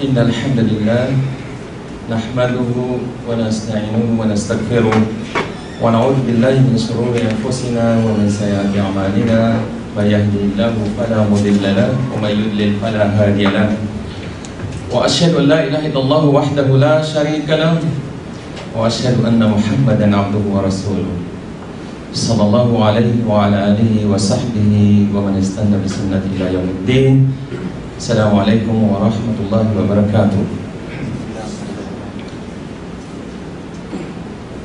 إن الحمد لله نحمده ونستعينه ونستغفره ونعوذ بالله من شرور أنفسنا ومن سيئات أعمالنا من يهده الله فلا مضل له ومن يضلل فلا هادي له. وأشهد أن لا إله إلا الله وحده لا شريك له وأشهد أن محمدا عبده ورسوله صلى الله عليه وعلى آله وصحبه ومن استنى بسنته إلى يوم الدين. السلام عليكم ورحمة الله وبركاته.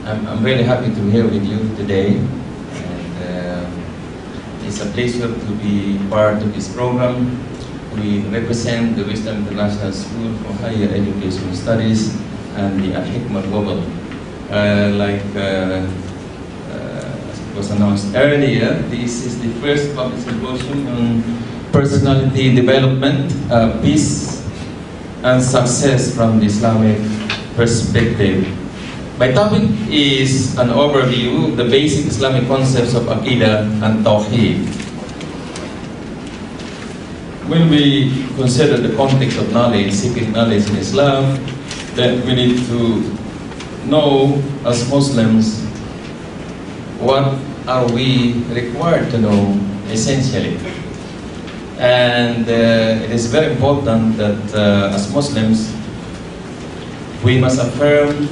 I'm, I'm really happy to be here with you today. And, uh, it's a pleasure to be part of this program. We represent the Wisdom International School for Higher Education Studies and the Al-Hikmah Global. Uh, like uh, uh was announced earlier, this is the first public symposium on personality development, uh, peace, and success from the Islamic perspective. My topic is an overview of the basic Islamic concepts of Aqidah and Tawheed. When we consider the context of knowledge, seeking knowledge in Islam, then we need to know as Muslims what are we required to know essentially. And uh, it is very important that uh, as Muslims we must affirm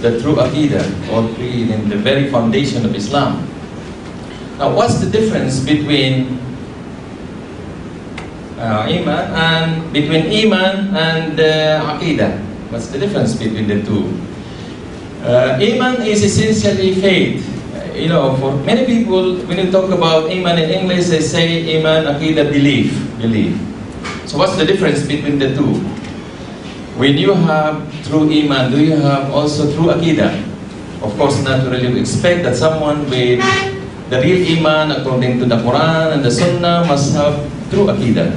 the true Aqidah or creed in the very foundation of Islam. Now, what's the difference between uh, Iman and between Iman and uh, Aqidah? What's the difference between the two? Uh, Iman is essentially faith. You know, for many people, when you talk about Iman in English, they say Iman, Aqidah, belief, belief. So what's the difference between the two? When you have true Iman, do you have also true Aqidah? Of course, naturally, we expect that someone with the real Iman, according to the Quran and the Sunnah, must have true Aqidah.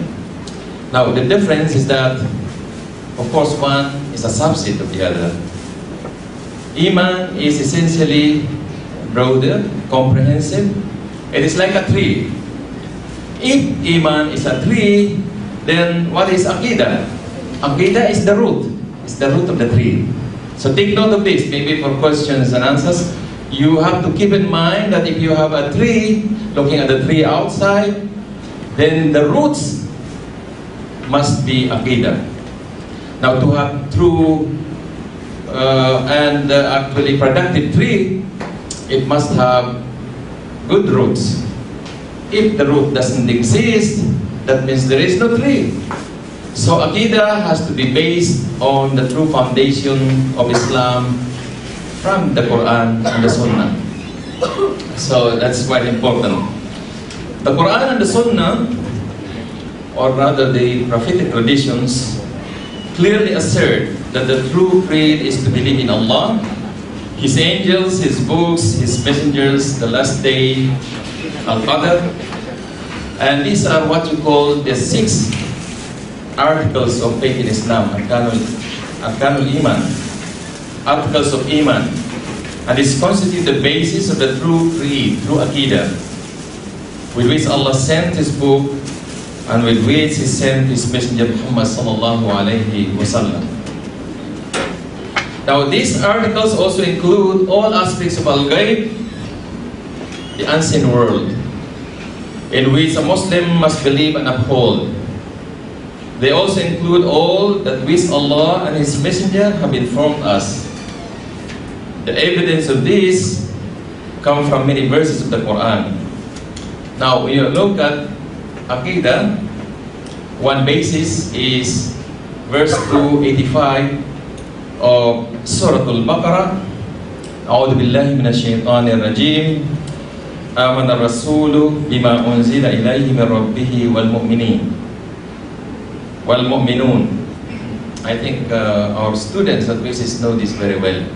Now, the difference is that, of course, one is a subset of the other. Iman is essentially broader, comprehensive. It is like a tree. If Iman is a tree, then what is Aqidah? Aqidah is the root. It's the root of the tree. So take note of this, maybe for questions and answers. You have to keep in mind that if you have a tree, looking at the tree outside, then the roots must be Aqidah. Now to have true uh, and uh, actually productive tree, it must have good roots. If the root doesn't exist, that means there is no tree. So Aqidah has to be based on the true foundation of Islam from the Quran and the Sunnah. So that's quite important. The Quran and the Sunnah, or rather the prophetic traditions, clearly assert that the true creed is to believe in Allah, His angels, His books, His messengers, the last day, Al-Qadr, and these are what you call the six articles of faith in Islam, Arkanul, Iman, articles of Iman, and this constitute the basis of the true creed, true Aqidah, with which Allah sent His book and with which He sent His Messenger Muhammad sallallahu alayhi wasallam. Now these articles also include all aspects of Al-Ghaib, the unseen world, in which a Muslim must believe and uphold. They also include all that which Allah and His Messenger have informed us. The evidence of this come from many verses of the Quran. Now, when you look at Aqidah, one basis is verse 285 of Surah Al-Baqarah. أعوذ بالله من الشيطان الرجيم. آمن الرسول بما أنزل إليه من ربه والمؤمنين. والمؤمنون. I think uh, our students at basis know this very well.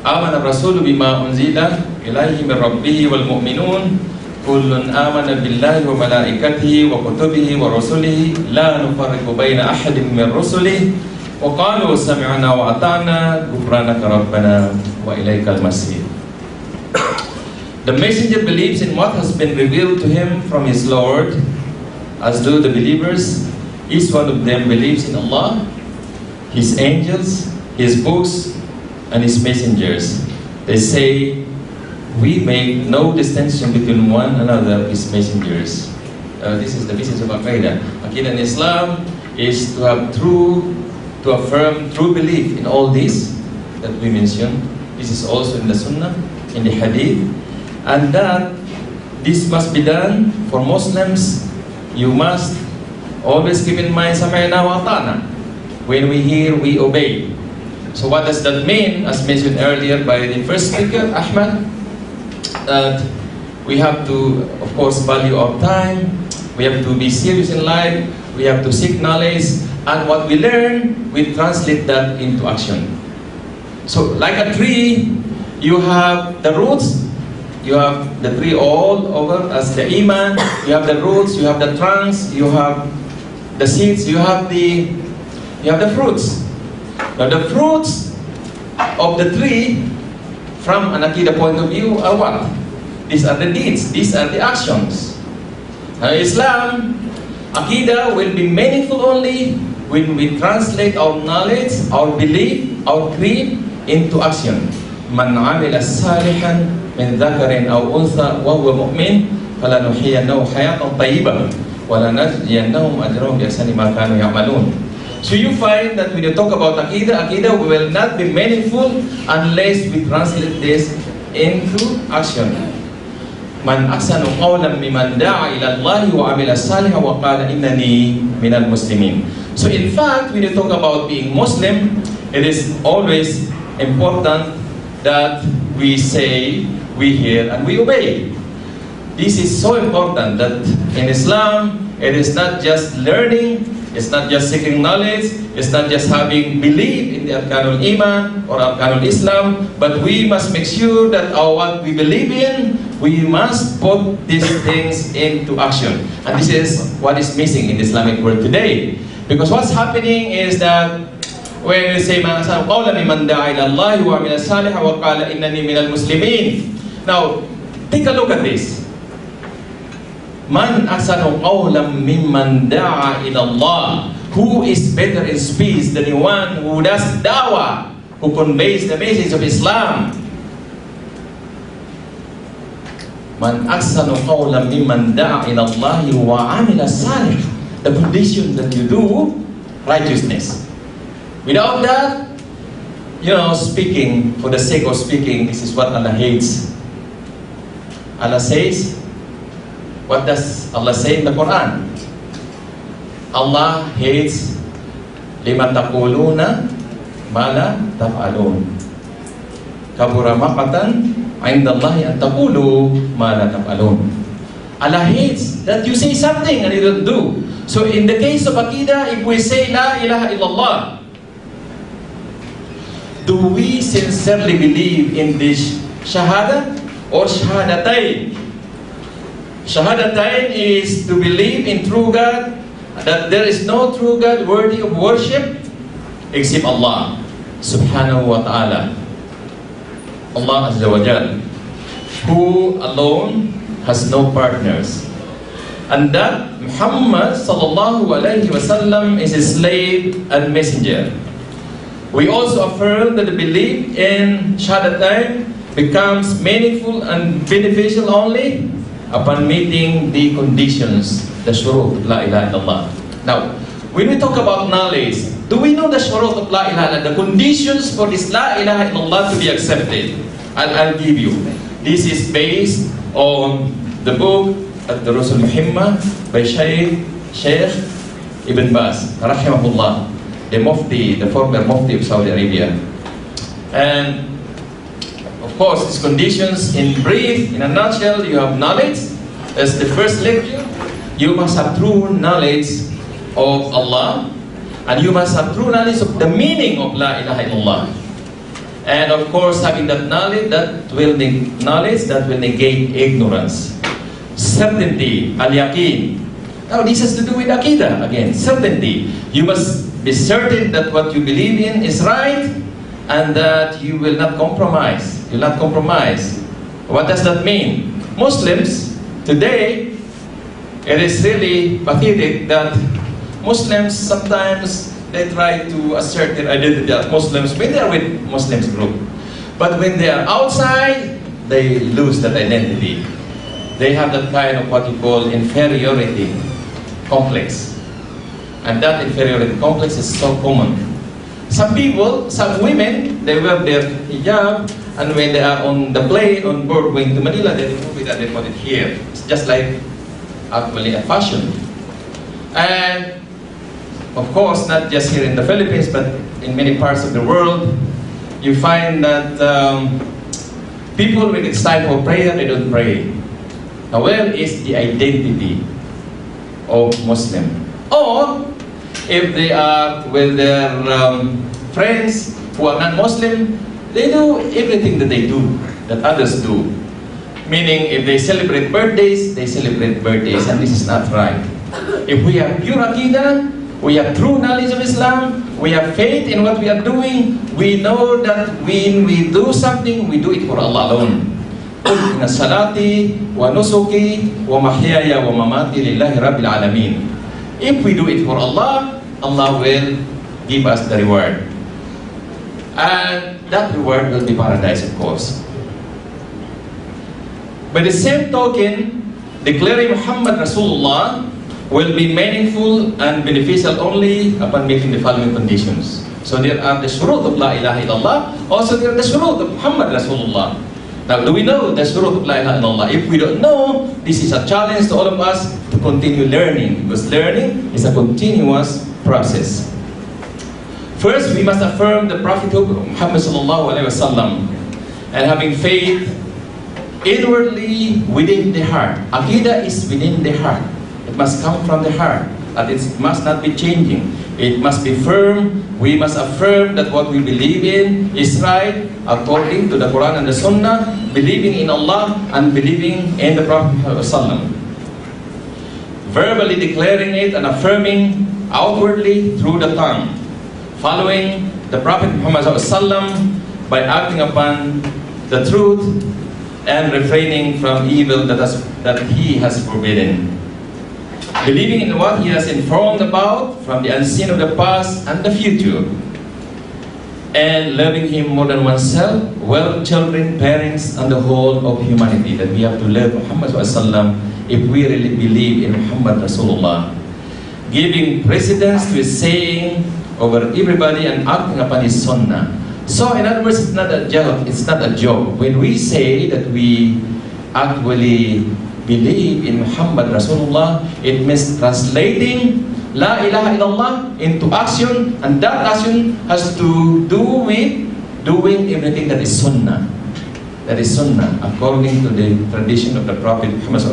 آمن الرسول بما أنزل إليه من ربه والمؤمنون. كل آمن بالله وملائكته وكتبه ورسله. لا نفرق بين أحد من رسله. وقالوا سمعنا وأطعنا غفرانك ربنا وإليك المصير The messenger believes in what has been revealed to him from his Lord, as do the believers. each one of them believes in Allah, His angels, His books, and His messengers. They say, we make no distinction between one another, His messengers. Uh, this is the message of Aqidah. Aqidah in Islam is to have true, to affirm true belief in all this that we mentioned. This is also in the Sunnah, in the Hadith, and that this must be done for Muslims. You must always keep in mind Sami'na wa ta'na. When we hear, we obey. So what does that mean? As mentioned earlier by the first speaker, Ahmad, that we have to, of course, value our time, we have to be serious in life. We have to seek knowledge. And what we learn, we translate that into action. So like a tree, you have the roots, you have the tree all over as the iman, you have the roots, you have the trunks, you have the seeds, you have the you have the fruits. Now the fruits of the tree from an Aqidah point of view are what? These are the deeds, these are the actions. Now Islam, Aqidah will be meaningful only when we translate our knowledge, our belief, our creed into action. من عمل صالحا من ذكر أو أنثى وهو مؤمن فلنحيينه حياة طيبة ولنجزينهم أجرهم بأحسن ما كانوا يعملون. So you find that when you talk about Aqidah, Aqidah will not be meaningful unless we translate this into action. Man ahsanu qawlan mimman da'a ila Allah wa amila salih wa qala innani minal muslimin. so in fact, when you talk about being Muslim, it is always important that we say, we hear, and we obey. This is so important that in Islam, it is not just learning, it's not just seeking knowledge, it's not just having belief in the Arkanul Iman or Arkanul Islam, but we must make sure that our what we believe in we must put these things into action. And this is what is missing in the Islamic world today. Because what's happening is that when we say man asana, qawla miman da'a ila Allah wa min salih wa qala innani minal muslimin. Now, take a look at this. Man asanu qawlam mimman da'a ila Allah. Who is better in speech than the one who does dawa, who conveys the message of Islam? Man asanu qawlam mimman da'a ila Allah wa amila salih. The condition that you do righteousness. Without that, you know, speaking for the sake of speaking, this is what Allah hates. Allah says, what does Allah say in the Quran? Allah hates lima taquluna ma la taf'alun. Kabura maqatan Indallahi an taqulu ma la taf'alun. Allah hates that you say something and you don't do. So in the case of Aqidah, if we say La ilaha illallah, do we sincerely believe in this Shahada or Shahadatain? Shahadatain is to believe in true God, that there is no true God worthy of worship except Allah subhanahu wa ta'ala. Allah Azza wa Jal, who alone has no partners. And that Muhammad sallallahu alayhi wasallam is a slave and messenger. We also affirm that the belief in Shahadatain becomes meaningful and beneficial only upon meeting the conditions, the shurut La ilaha illallah. Now, when we talk about knowledge, do we know the shurut of La ilaha illallah, the conditions for this La ilaha illallah to be accepted? I'll, I'll give you. This is based on the book at the al-Muhimma by Shaykh, Shaykh Ibn Baz, rahimahullah, the Mufti, the former Mufti of Saudi Arabia. And of course, these conditions in brief, in a nutshell, you have knowledge as the first lecture. You must have true knowledge of Allah, and you must have true knowledge of the meaning of La ilaha illallah. And of course, having that knowledge, that will knowledge that will negate ignorance. Certainty, al-yaqeen. Now this has to do with aqidah again. Certainty. You must be certain that what you believe in is right and that you will not compromise. You will not compromise. What does that mean? Muslims today, it is really pathetic that Muslims sometimes they try to assert their identity as Muslims when they are with Muslims group. But when they are outside, they lose that identity. They have that kind of what you call inferiority complex. And that inferiority complex is so common. Some people, some women, they wear their hijab, and when they are on the plane, on board going to Manila, they remove it and they put it here. It's just like actually a fashion. And of course, not just here in the Philippines, but in many parts of the world, you find that um, people, when it's time for prayer, they don't pray. Now, where is the identity of Muslim? Or, if they are with their um, friends who are non-Muslim, they do everything that they do, that others do. Meaning, if they celebrate birthdays, they celebrate birthdays, and this is not right. If we have pure Aqidah, we have true knowledge of Islam, we have faith in what we are doing, we know that when we do something, we do it for Allah alone. إن صلاتي ونسكي ومحياي ومماتي لله رب العالمين. If we do it for Allah, Allah will give us the reward. And that reward will be paradise, of course. By the same token, declaring Muhammad Rasulullah will be meaningful and beneficial only upon meeting the following conditions. So there are the shurut of La ilaha illallah, also there are the shurut of Muhammad Rasulullah. Now, do we know the of La ilaha illallah? If we don't know, this is a challenge to all of us to continue learning, because learning is a continuous process. First, we must affirm the prophethood of Muhammad sallallahu alaihi wasallam, and having faith inwardly within the heart. Aqidah is within the heart. It must come from the heart. And it must not be changing. It must be firm. We must affirm that what we believe in is right according to the Quran and the Sunnah, believing in Allah and believing in the Prophet Muhammad. Verbally declaring it and affirming outwardly through the tongue. Following the Prophet Muhammad by acting upon the truth and refraining from evil that, has, that he has forbidden believing in what he has informed about from the unseen of the past and the future, and loving him more than oneself, well, children, parents, and the whole of humanity. That we have to love Muhammad if we really believe in Muhammad Rasulullah. Giving precedence to his saying over everybody and acting upon his sunnah. So, in other words, it's not a joke. It's not a joke. When we say that we actually believe in Muhammad Rasulullah, it means translating La ilaha illallah into action, and that action has to do with doing everything that is sunnah. That is sunnah, according to the tradition of the Prophet Muhammad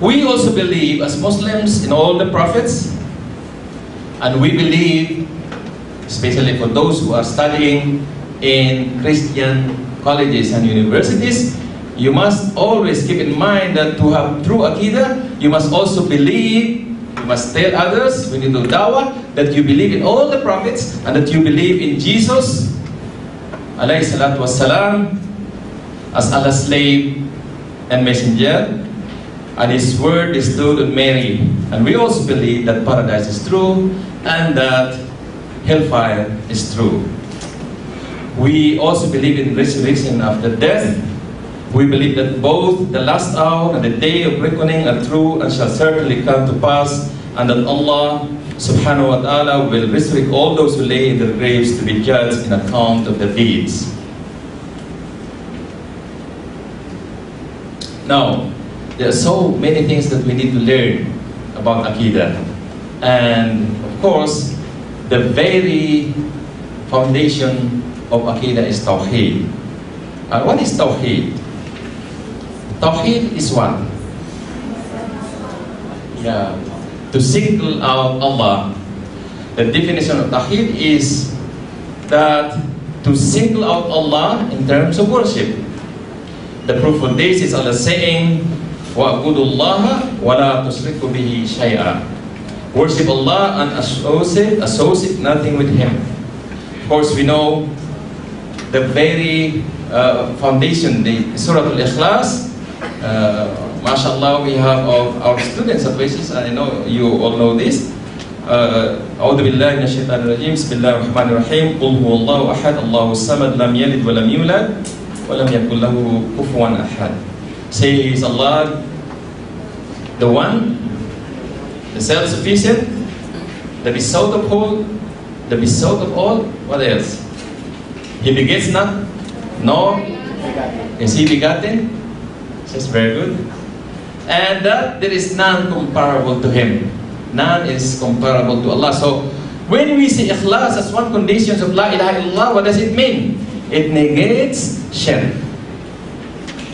We also believe as Muslims in all the prophets, and we believe, especially for those who are studying in Christian colleges and universities, you must always keep in mind that to have true Aqidah, you must also believe, you must tell others when you do dawah, that you believe in all the prophets and that you believe in Jesus, alayhi salatu wassalam, as Allah's slave and messenger, and His word is true to Mary. And we also believe that paradise is true and that hellfire is true. We also believe in resurrection after death we believe that both the last hour and the day of reckoning are true and shall certainly come to pass, and that Allah subhanahu wa ta'ala will resurrect all those who lay in their graves to be judged in account of their deeds. Now, there are so many things that we need to learn about Aqidah. And of course, the very foundation of Aqidah is Tawheed. Uh, what is Tawheed? Tawheed is what? Yeah, to single out Allah. The definition of Tawheed is that to single out Allah in terms of worship. The proof of this is Allah saying, وَأَعْبُدُ اللَّهَ وَلَا تُشْرِكُ بِهِ شَيْئًا Worship Allah and associate, associate nothing with Him. Of course, we know the very uh, foundation, the Surah Al-Ikhlas, uh, mashallah, we have of our students at Oasis, I know you all know this. أعوذ بالله من الشيطان الرجيم بسم الله الرحمن الرحيم قل هو الله أحد الله الصمد لم يلد ولم يولد ولم يكن له كفوا أحد Says Allah, the one, the self-sufficient, the besought of all, the besought of all, what else? He begets not, nor is he begotten. Says very good. And that there is none comparable to him. None is comparable to Allah. So when we say ikhlas as one condition of la ilaha illallah, what does it mean? It negates shirk.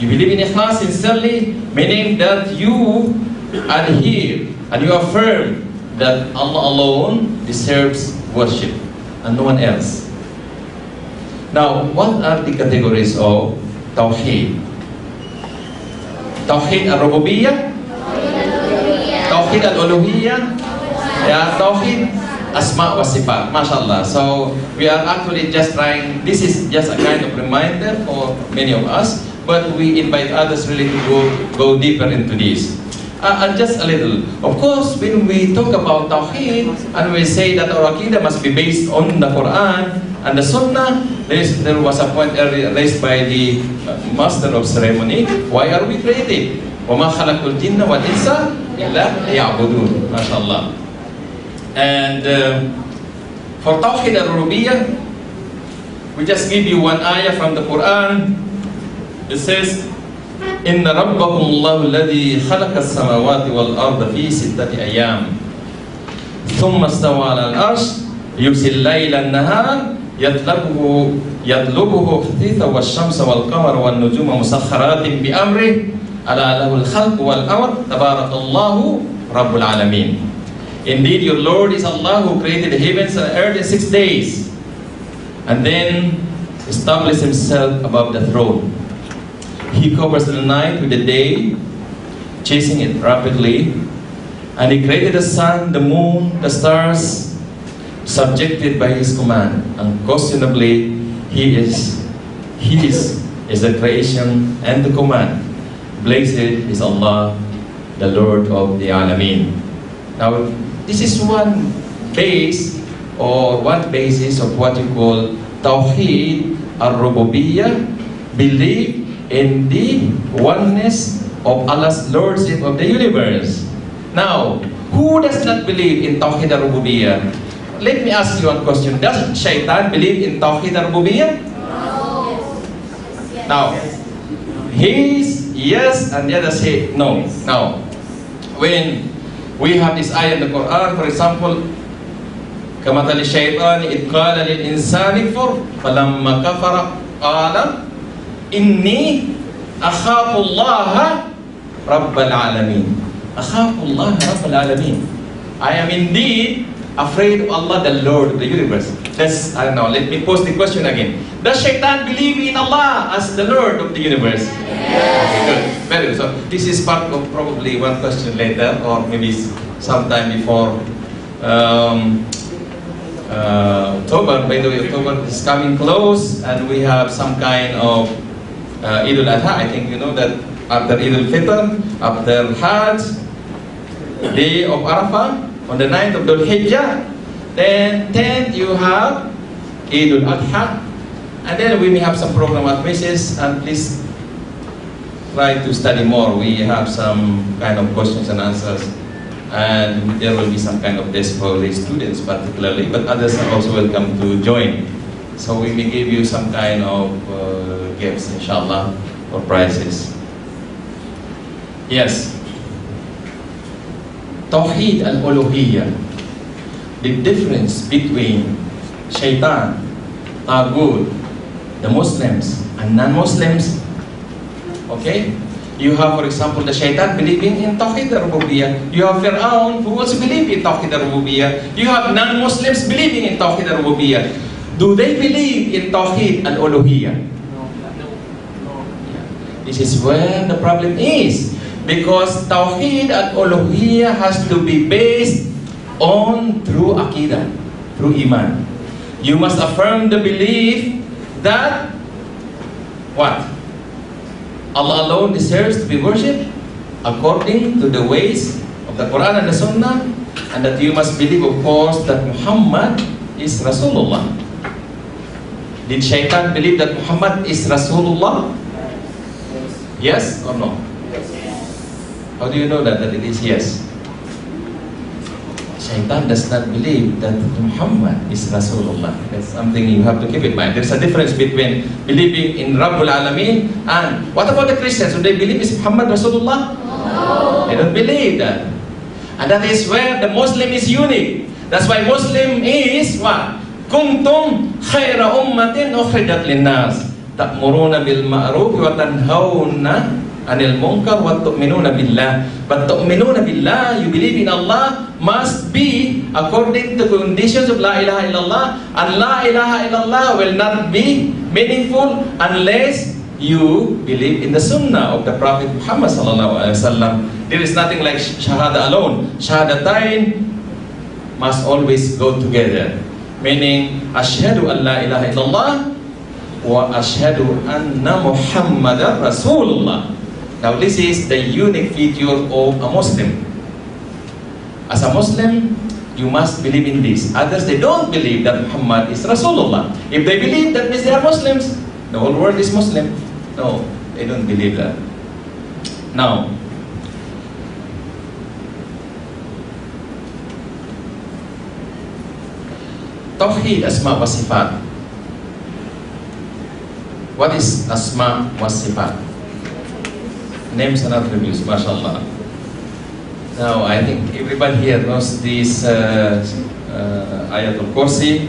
You believe in ikhlas sincerely, meaning that you adhere and you affirm that Allah alone deserves worship and no one else. Now, what are the categories of Tawheed? Tawheed al-Rububiyyah, Tawheed al-Uluhiyyah, yeah, Tawheed Asma wa Sifat, mashallah. So we are actually just trying, this is just a kind of reminder for many of us, but we invite others really to go, go deeper into this. Uh, and just a little. Of course, when we talk about Tawheed and we say that our Aqidah must be based on the Quran And the sunnah, there was a point raised by the uh, master of ceremony, why are we created? وَمَا خَلَقُ الْجِنَّ وَالْإِنسَ إِلَّا يَعْبُدُونَ MashaAllah. And uh, for Tawheed al-Rububiyyah, we just give you one ayah from the Quran. It says, إِنَّ رَبَّكُمُ اللَّهُ الَّذِي خَلَقَ السَّمَاوَاتِ وَالْأَرْض فِي سِتَّةِ أَيَّامٍ ثُمَّ اسْتَوَى عَلَى الْأَرْشِ يُغْشِي اللَّيْلَ النَّهَارَ يطلبه يطلبه حثيثا والشمس والقمر والنجوم مسخرات بأمره ألا له الخلق والأمر تبارك الله رب العالمين Indeed, your Lord is Allah who created the heavens and earth in six days and then established himself above the throne. He covers the night with the day, chasing it rapidly. And he created the sun, the moon, the stars, subjected by his command. Unquestionably, he is his is the creation and the command. Blessed is Allah, the Lord of the Alameen. Now, this is one base or one basis of what you call Tawheed al-Rububiyyah, belief in the oneness of Allah's lordship of the universe. Now, who does not believe in Tawheed al-Rububiyyah? Let me ask you one question. Does Shaitan believe in Tawheed al-Rububiyyah? Now, he's yes and the other say no. Now, when we have this ayah in the Quran, for example, كمثل الشيطان إذ قال للإنسان كفر فلما كفر قال إني أخاف الله رب العالمين أخاف الله رب العالمين I am indeed afraid of Allah the Lord of the universe That's, I don't know, let me pose the question again Does shaitan believe in Allah as the Lord of the universe? Yes. Okay, good. Very good. So this is part of probably one question later or maybe sometime before um, uh, October. By the way, October is coming close and we have some kind of uh, Eid al-Adha. I think you know that after Eid al-Fitr, after Hajj, day of Arafah, on the 9th of Dhul Hijjah, then 10th you have Eid al-Adha, and then we may have some program at WISHES and please try to study more. We have some kind of questions and answers and there will be some kind of test for the students particularly, but others are also welcome to join. So we may give you some kind of uh, gifts, inshallah, or prizes. Yes. Tawheed al-Uluhiyyah. The difference between shaitan, Taghut, the Muslims, and non-Muslims. Okay? You have, for example, the shaitan believing in Tawheed al-Rububiyyah. You have Fir'aun who also believe in Tawheed al-Rububiyyah. You have non-Muslims believing in Tawheed al-Rububiyyah. Do they believe in Tawheed al-Uluhiyyah? This is where the problem is. Because Tawheed al-Uluhiyyah has to be based on through Aqidah, through Iman. You must affirm the belief that what? Allah alone deserves to be worshipped according to the ways of the Quran and the Sunnah, and that you must believe, of course, that Muhammad is Rasulullah. Did Shaitan believe that Muhammad is Rasulullah? Yes or no? How do you know that, that it is yes? Shaitan does not believe that Muhammad is Rasulullah. That's something you have to keep in mind. There's a difference between believing in Rabbul Alameen and what about the Christians? Do they believe is Muhammad Rasulullah? No. They don't believe that. And that is where the Muslim is unique. That's why Muslim is what? Kuntum khaira ummatin ukhridat linnas. Ta'muruna bil ma'ruf wa tanhauna anil munkar wa tu'minuna billah. But tu'minuna billah, you believe in Allah, must be according to conditions of La ilaha illallah. And La ilaha illallah will not be meaningful unless you believe in the sunnah of the Prophet Muhammad sallallahu alaihi wasallam. There is nothing like shahada alone. Shahadatain must always go together. Meaning, ashhadu an la ilaha illallah wa ashhadu anna Muhammadan Rasulullah. Now this is the unique feature of a Muslim. As a Muslim, you must believe in this. Others, they don't believe that Muhammad is Rasulullah. If they believe, that means they are Muslims. The whole world is Muslim. No, they don't believe that. Now, Tawheed Asma wa Sifat. What is Asma wa Sifat? names are not revealed, mashallah. Now, I think everybody here knows this uh, uh, Ayatul Kursi.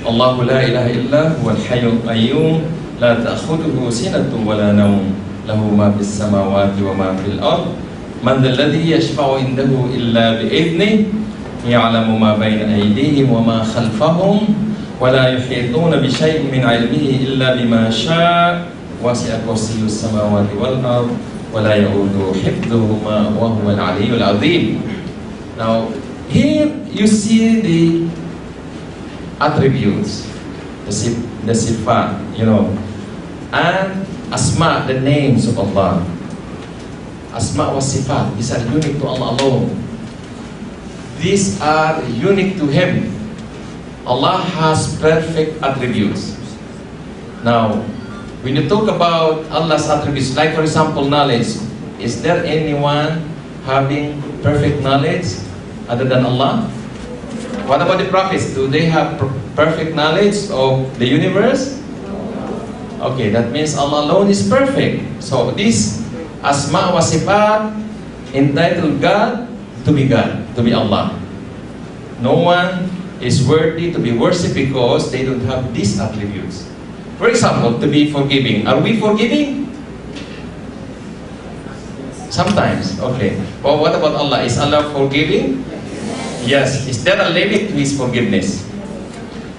Allahu la ilaha illa huwa al-hayyul qayyum la ta'khudhuhu sinatu wa la nawm lahu ma fis samawati wa ma fil ard man dhal ladhi yashfa'u indahu illa bi idnihi ya'lamu ma bayna aydihim wa ma khalfahum wa la yuhituna bi shay'in min 'ilmihi illa bima sha'a wasi'a kursiyyus samawati wal ard ولا يؤود حفظهما وهو العلي العظيم Now here you see the attributes the, sif the sifat you know and asma the names of Allah asma wa sifat these are unique to Allah alone these are unique to Him. Allah has perfect attributes. Now, when you talk about Allah's attributes, like for example, knowledge, is there anyone having perfect knowledge other than Allah? What about the prophets? Do they have perfect knowledge of the universe? Okay, that means Allah alone is perfect. So this asma wa sifat entitled God to be God, to be Allah. No one is worthy to be worshipped because they don't have these attributes. For example, to be forgiving. Are we forgiving? Sometimes, okay. Well, what about Allah? Is Allah forgiving? Yes. Is there a limit to His forgiveness?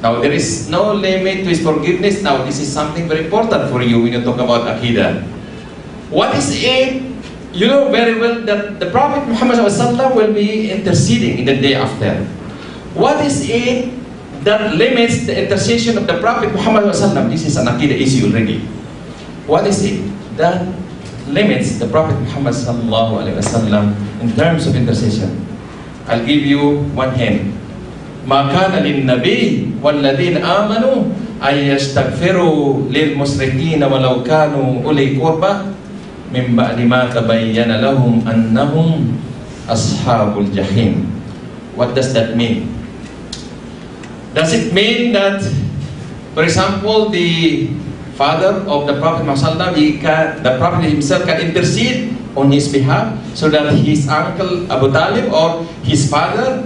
Now, there is no limit to His forgiveness. Now, this is something very important for you when you talk about Aqidah. What is it you know very well that the Prophet Muhammad will be interceding in the day after. What is it that limits the intercession of the Prophet Muhammad This is an Aqidah issue already. What is it that limits the Prophet Muhammad in terms of intercession? I'll give you one hint. ما كان للنبي والذين آمنوا أن يستغفروا للمشركين ولو كانوا أولي قربى من بعد ما تبين لهم أنهم أصحاب الجحيم What does that mean? Does it mean that, for example, the father of the Prophet Muhammad, the Prophet himself can intercede on his behalf so that his uncle Abu Talib or his father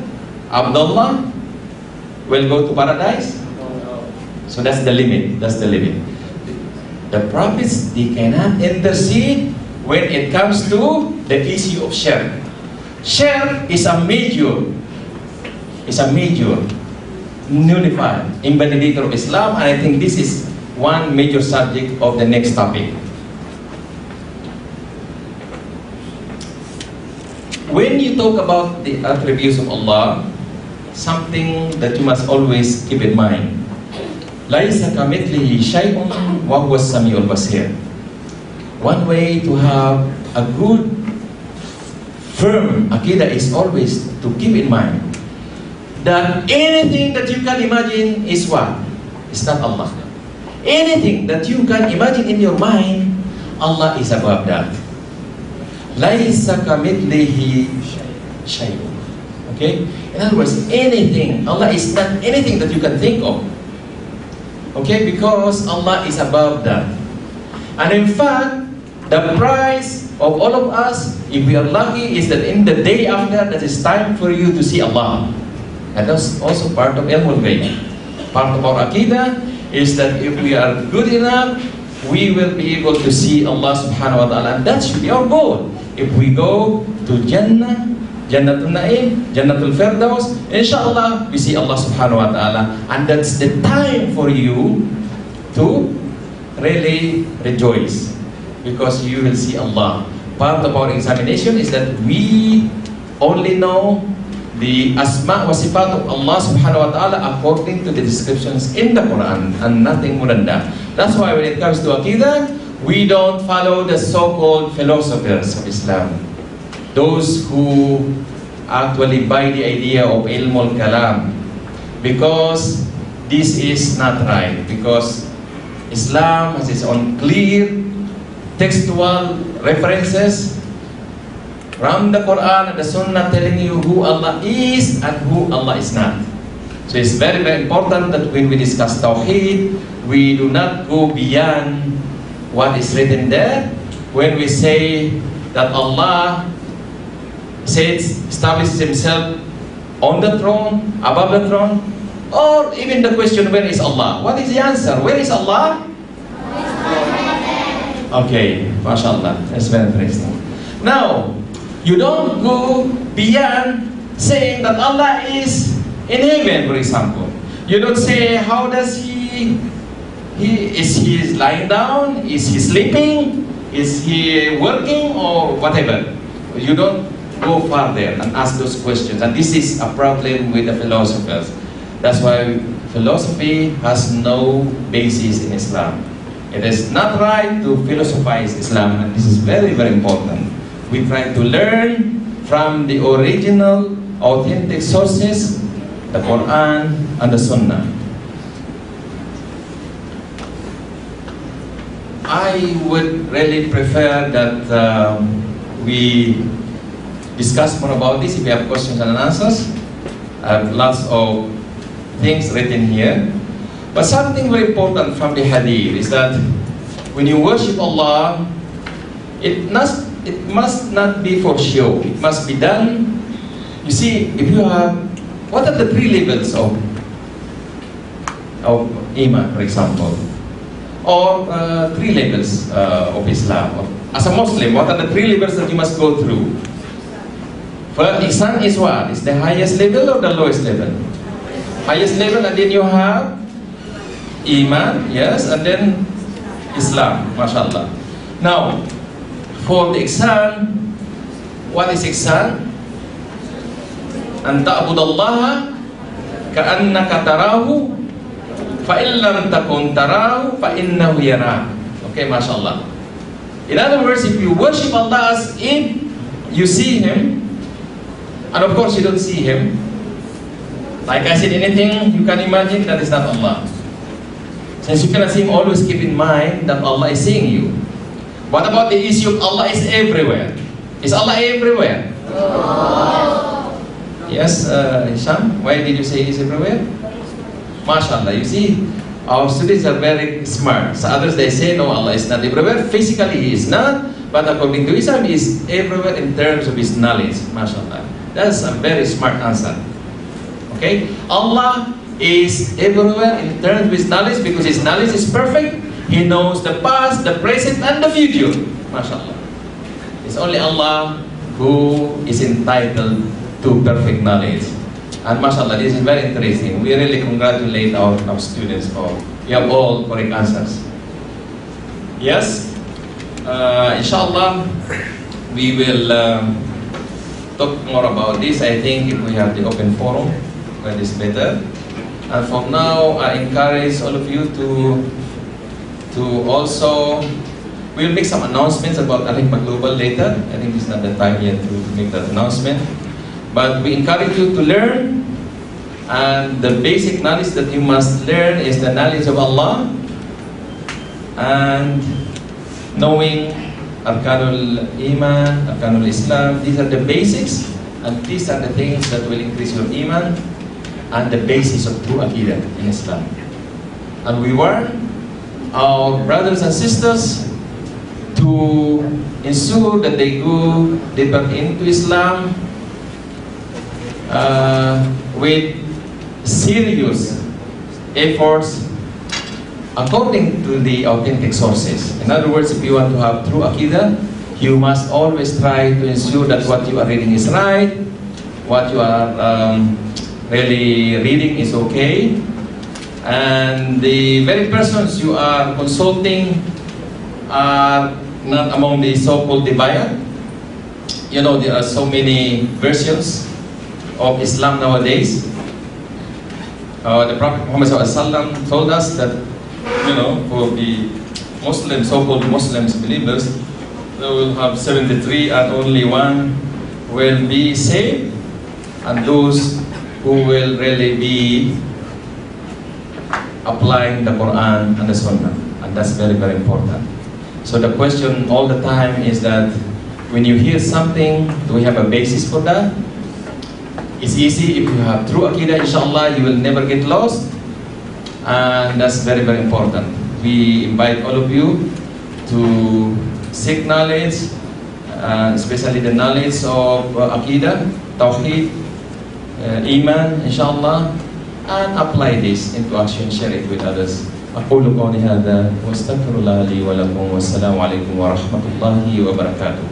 Abdullah will go to paradise? So that's the limit. That's the limit. The prophets, they cannot intercede when it comes to the issue of shirk. Shirk is a major, is a major nullifier, invalidator of Islam, and I think this is one major subject of the next topic. When you talk about the attributes of Allah, something that you must always keep in mind. ليس كمثله شيء وهو السميع البصير. One way to have a good firm Aqidah is always to keep in mind that anything that you can imagine is what? It's not Allah. Anything that you can imagine in your mind, Allah is above that. لَيْسَ كَمِثْلِهِ شَيْءٌ Okay? In other words, anything, Allah is not anything that you can think of. Okay? Because Allah is above that. And in fact, the price of all of us, if we are lucky, is that in the day after, that is time for you to see Allah. And that's also part of Ilmul Ghaib. Part of our Aqidah is that if we are good enough, we will be able to see Allah subhanahu wa ta'ala. And that should be our goal. If we go to Jannah, Jannatul Naim, Jannatul Firdaus, inshallah we see Allah subhanahu wa ta'ala. And that's the time for you to really rejoice because you will see Allah. Part of our examination is that we only know the asma wa sifat of Allah subhanahu wa ta'ala according to the descriptions in the Quran and nothing more than that. That's why when it comes to Aqidah, we don't follow the so-called philosophers of Islam. Those who actually buy the idea of ilm al-kalam because this is not right because Islam has its own clear textual references from the Quran and the Sunnah telling you who Allah is and who Allah is not. So it's very, very important that when we discuss Tawheed, we do not go beyond what is written there. When we say that Allah says, establishes Himself on the throne, above the throne, or even the question, where is Allah? What is the answer? Where is Allah? Okay, mashallah, that's very interesting. Now, you don't go beyond saying that Allah is in heaven, for example. You don't say, how does he, he is he lying down? Is he sleeping? Is he working or whatever? You don't go further and ask those questions. And this is a problem with the philosophers. That's why philosophy has no basis in Islam. It is not right to philosophize Islam, and this is very, very important we try to learn from the original authentic sources, the Quran and the Sunnah. I would really prefer that um, we discuss more about this if you have questions and answers. I have lots of things written here. But something very important from the hadith is that when you worship Allah, it must it must not be for show. It must be done. You see, if you have, what are the three levels of, of Iman, for example? Or uh, three levels uh, of Islam. As a Muslim, what are the three levels that you must go through? First, Ihsan is what? Is the highest level or the lowest level? Highest level, and then you have Iman, yes, and then Islam, mashallah. Now, for the ihsan, what is ihsan? An ta'budallaha ka'annaka tarahu fa lam takun tarahu fa innahu yarak. Okay, mashallah. In other words, if you worship Allah as if you see Him, and of course you don't see Him, like I said, anything you can imagine, that is not Allah. Since you cannot see Him, always keep in mind that Allah is seeing you. What about the issue of Allah is everywhere? Is Allah everywhere? Yes, uh, why did you say He's everywhere? MashaAllah, you see, our students are very smart. So others, they say, no, Allah is not everywhere. Physically, He is not. But according to Islam, He is everywhere in terms of His knowledge. MashaAllah. That's a very smart answer. Okay? Allah is everywhere in terms of His knowledge because His knowledge is perfect he knows the past, the present, and the future. MashaAllah. It's only Allah who is entitled to perfect knowledge. And mashallah, this is very interesting. We really congratulate our, our students for you have all correct answers. Yes, uh, inshallah, we will um, talk more about this. I think if we have the open forum, that is better. And for now, I encourage all of you to to also We'll make some announcements about Al-Hikmah Global later. I think it's not the time yet to make that announcement. But we encourage you to learn, and the basic knowledge that you must learn is the knowledge of Allah and knowing Arkanul Iman, Arkanul Islam. These are the basics, and these are the things that will increase your Iman and the basis of true Aqidah in Islam. And we warn our brothers and sisters to ensure that they go deeper into Islam uh, with serious efforts according to the authentic sources. In other words, if you want to have true Aqidah, you must always try to ensure that what you are reading is right, what you are um, really reading is okay, and the very persons you are consulting are not among the so-called Dibaya. You know, there are so many versions of Islam nowadays. Uh, the Prophet Muhammad told us that, you know, for the Muslims, so-called Muslims believers, they will have 73 and only one will be saved, and those who will really be applying the Quran and the Sunnah, and that's very, very important. So the question all the time is that when you hear something, do we have a basis for that? It's easy if you have true Aqidah, inshallah, you will never get lost. And that's very, very important. We invite all of you to seek knowledge, uh, especially the knowledge of uh, Aqidah, Tawheed, uh, Iman, inshallah, and apply this into action, share it with others. أقول قولي هذا واستغفر الله لي ولكم والسلام عليكم ورحمة الله وبركاته